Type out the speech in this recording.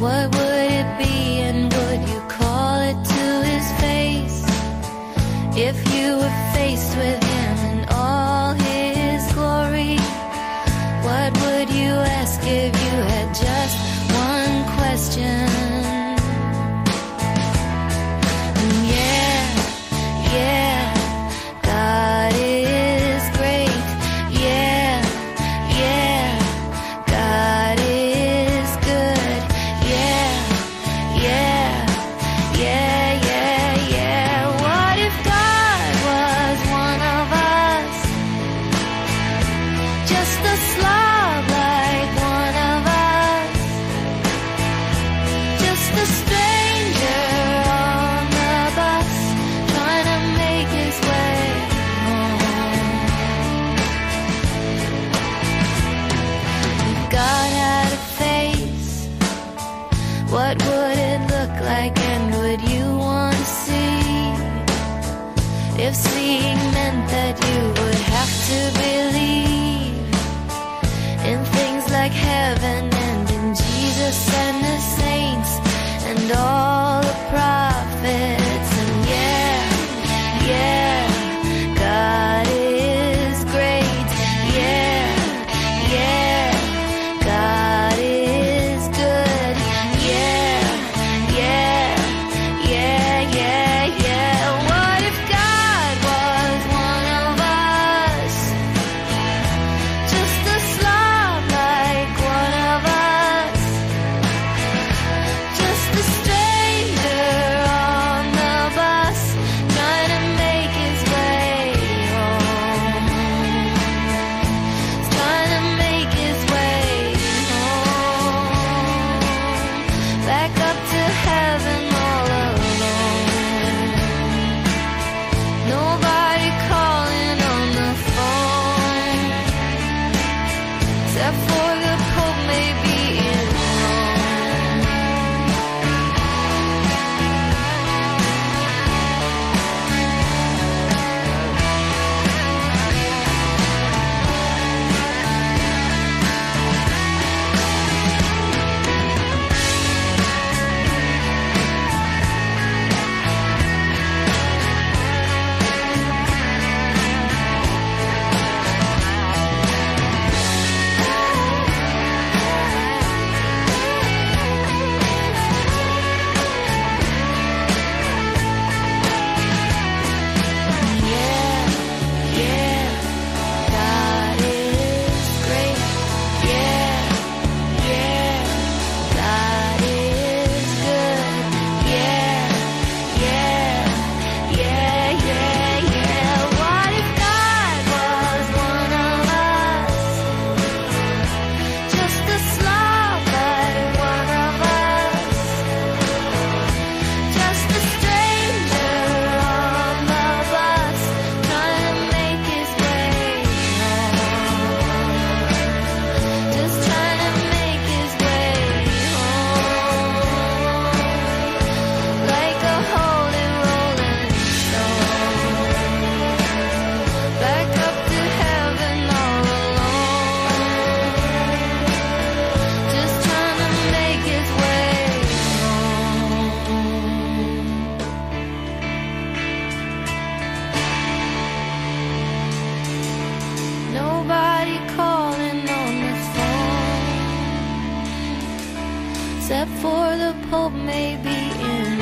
What What would it look like and would you want to see? If seeing meant that you would have to believe in things like heaven and in Jesus' Except for the cold, may be. except for the Pope, maybe in